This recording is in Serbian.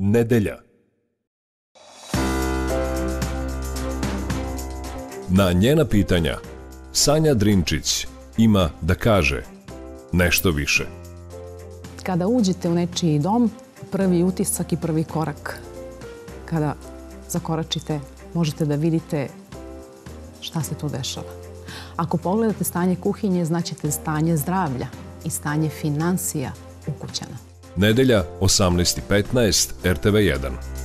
Nedelja Na njena pitanja Sanja Drinčić ima da kaže nešto više. Kada uđete u nečiji dom, prvi utisak i prvi korak kada zakoračite možete da vidite šta se tu dešava. Ako pogledate stanje kuhinje, znaćete stanje zdravlja i stanje financija ukućana. Nedelja 18.15 RTV1